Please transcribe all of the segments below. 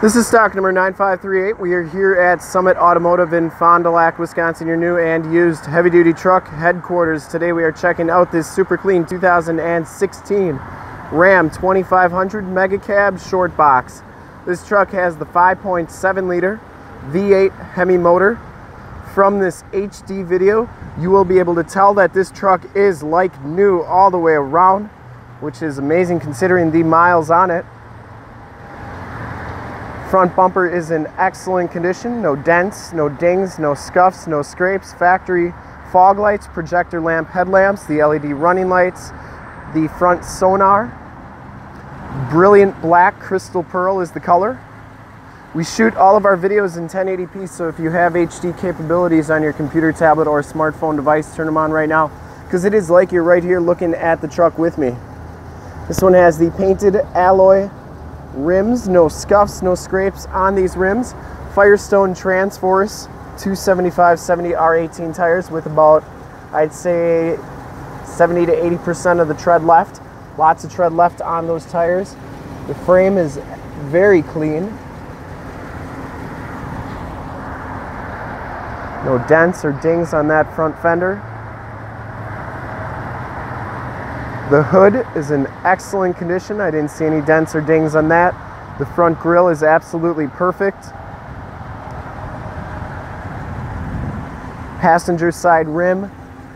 This is stock number 9538. We are here at Summit Automotive in Fond du Lac, Wisconsin, your new and used heavy duty truck headquarters. Today we are checking out this super clean 2016 Ram 2500 Mega Cab Short Box. This truck has the 5.7 liter V8 Hemi motor. From this HD video, you will be able to tell that this truck is like new all the way around, which is amazing considering the miles on it. Front bumper is in excellent condition. No dents, no dings, no scuffs, no scrapes. Factory fog lights, projector lamp headlamps, the LED running lights, the front sonar. Brilliant black crystal pearl is the color. We shoot all of our videos in 1080p, so if you have HD capabilities on your computer, tablet, or smartphone device, turn them on right now, because it is like you're right here looking at the truck with me. This one has the painted alloy rims, no scuffs, no scrapes on these rims. Firestone Transforce 275-70 R18 tires with about, I'd say, 70 to 80% of the tread left. Lots of tread left on those tires. The frame is very clean. No dents or dings on that front fender. The hood is in excellent condition. I didn't see any dents or dings on that. The front grille is absolutely perfect. Passenger side rim,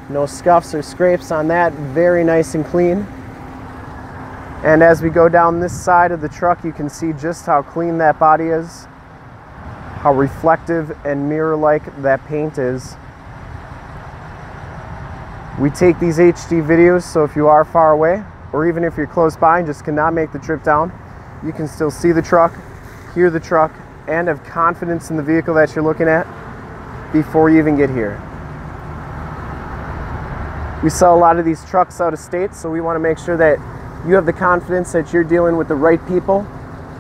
no scuffs or scrapes on that. Very nice and clean. And as we go down this side of the truck, you can see just how clean that body is, how reflective and mirror-like that paint is. We take these HD videos, so if you are far away, or even if you're close by and just cannot make the trip down, you can still see the truck, hear the truck, and have confidence in the vehicle that you're looking at before you even get here. We sell a lot of these trucks out of state, so we want to make sure that you have the confidence that you're dealing with the right people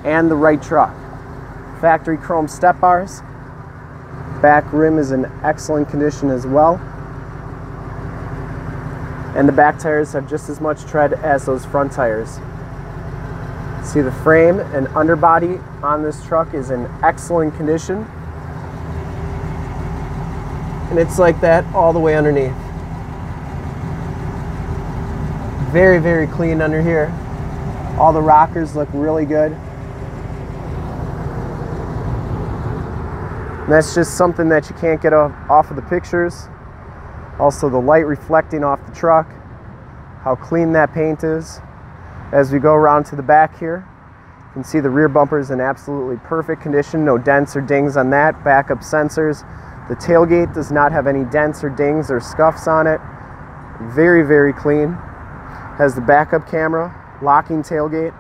and the right truck. Factory chrome step bars. Back rim is in excellent condition as well and the back tires have just as much tread as those front tires. See the frame and underbody on this truck is in excellent condition. And it's like that all the way underneath. Very, very clean under here. All the rockers look really good. And that's just something that you can't get off, off of the pictures. Also the light reflecting off the truck, how clean that paint is. As we go around to the back here, you can see the rear bumper is in absolutely perfect condition, no dents or dings on that, backup sensors. The tailgate does not have any dents or dings or scuffs on it. Very, very clean. Has the backup camera, locking tailgate.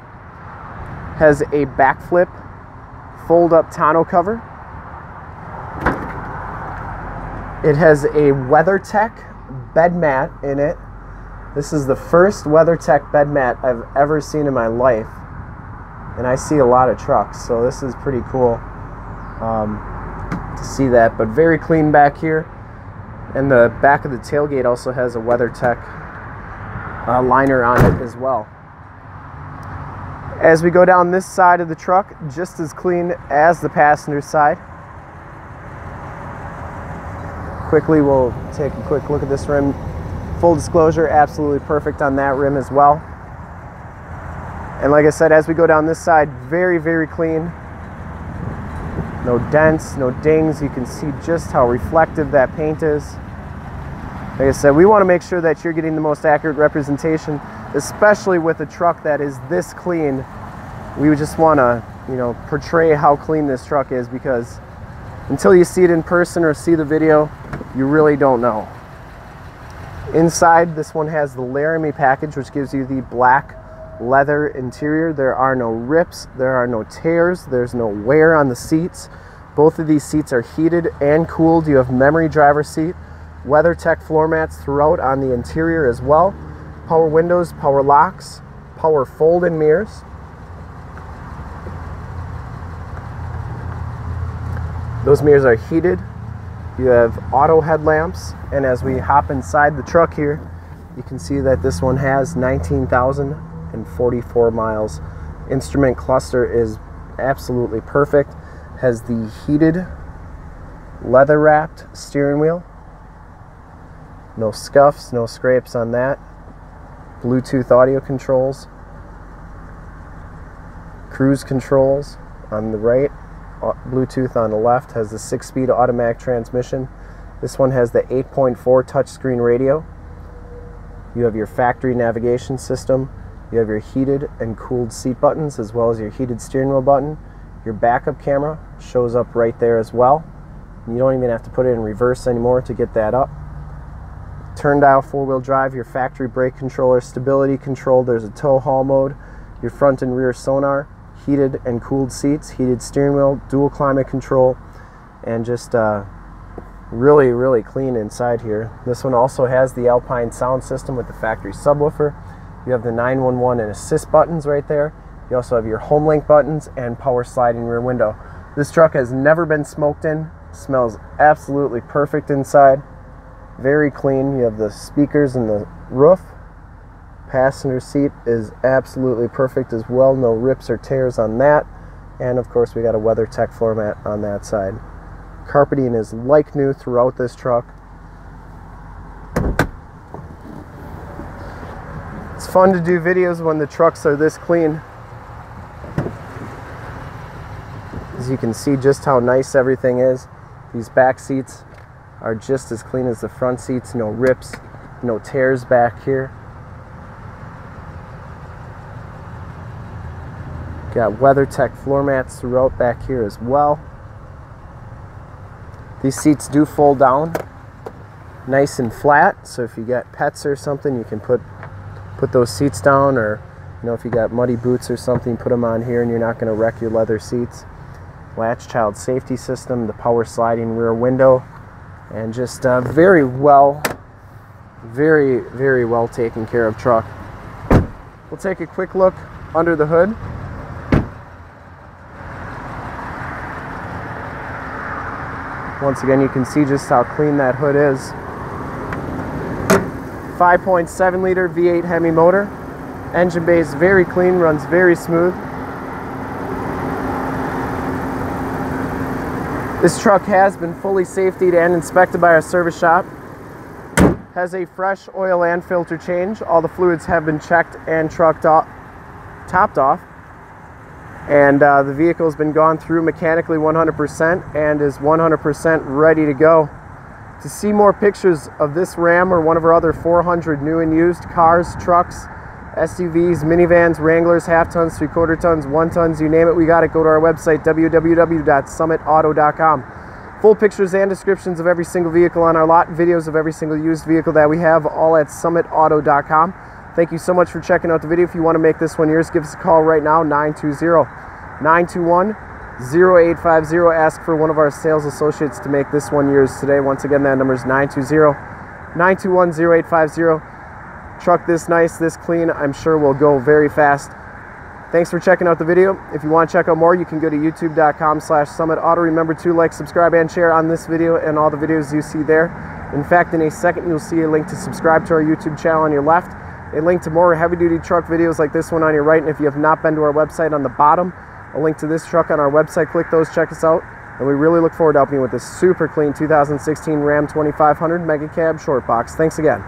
Has a Bakflip, fold up tonneau cover. It has a WeatherTech bed mat in it. This is the first WeatherTech bed mat I've ever seen in my life. And I see a lot of trucks, so this is pretty cool um, to see that. But very clean back here. And the back of the tailgate also has a WeatherTech uh, liner on it as well. As we go down this side of the truck, just as clean as the passenger side. Quickly, we'll take a quick look at this rim. Full disclosure, absolutely perfect on that rim as well. And like I said, as we go down this side, very, very clean. No dents, no dings. You can see just how reflective that paint is. Like I said, we want to make sure that you're getting the most accurate representation, especially with a truck that is this clean. We just want to, you know, portray how clean this truck is because until you see it in person or see the video, you really don't know. Inside, this one has the Laramie package, which gives you the black leather interior. There are no rips, there are no tears, there's no wear on the seats. Both of these seats are heated and cooled. You have memory driver seat, WeatherTech floor mats throughout on the interior as well. Power windows, power locks, power fold-in mirrors. Those mirrors are heated. You have auto headlamps, and as we hop inside the truck here, you can see that this one has 19,044 miles. Instrument cluster is absolutely perfect. Has the heated leather wrapped steering wheel. No scuffs, no scrapes on that. Bluetooth audio controls. Cruise controls on the right. Uh, Bluetooth on the left has the six speed automatic transmission. This one has the 8.4 touchscreen radio. You have your factory navigation system. You have your heated and cooled seat buttons as well as your heated steering wheel button. Your backup camera shows up right there as well. You don't even have to put it in reverse anymore to get that up. Turn dial four wheel drive, your factory brake controller, stability control, there's a tow haul mode, your front and rear sonar, heated and cooled seats, heated steering wheel, dual climate control, and just uh, really, really clean inside here. This one also has the Alpine sound system with the factory subwoofer. You have the 911 and assist buttons right there. You also have your HomeLink buttons and power sliding rear window. This truck has never been smoked in. Smells absolutely perfect inside. Very clean. You have the speakers and the roof. Passenger seat is absolutely perfect as well. No rips or tears on that. And of course we got a WeatherTech floor mat on that side. Carpeting is like new throughout this truck. It's fun to do videos when the trucks are this clean. As you can see just how nice everything is. These back seats are just as clean as the front seats. No rips, no tears back here. Got WeatherTech floor mats throughout back here as well. These seats do fold down nice and flat, so if you got pets or something, you can put put those seats down or you know if you got muddy boots or something, put them on here and you're not going to wreck your leather seats. Latch child safety system, the power sliding rear window, and just a very well, very, very well taken care of truck. We'll take a quick look under the hood. Once again, you can see just how clean that hood is. 5.7 liter V8 Hemi motor. Engine bay is very clean, runs very smooth. This truck has been fully safetied and inspected by our service shop. Has a fresh oil and filter change. All the fluids have been checked and trucked off, topped off and uh, the vehicle has been gone through mechanically 100% and is 100% ready to go. To see more pictures of this Ram or one of our other 400 new and used cars, trucks, SUVs, minivans, Wranglers, half tons, three quarter tons, one tons, you name it, we got it. Go to our website, www.summitauto.com. Full pictures and descriptions of every single vehicle on our lot, videos of every single used vehicle that we have, all at summitauto.com. Thank you so much for checking out the video. If you want to make this one yours, give us a call right now, 920-921-0850. Ask for one of our sales associates to make this one yours today. Once again, that number is 920-921-0850. Truck this nice, this clean, I'm sure will go very fast. Thanks for checking out the video. If you want to check out more, you can go to youtube.com slash summit auto. Remember to like, subscribe, and share on this video and all the videos you see there. In fact, in a second, you'll see a link to subscribe to our YouTube channel on your left a link to more heavy duty truck videos like this one on your right. And if you have not been to our website on the bottom, a link to this truck on our website. Click those, check us out. And we really look forward to helping you with this super clean 2016 Ram 2500 Mega Cab Short Box. Thanks again.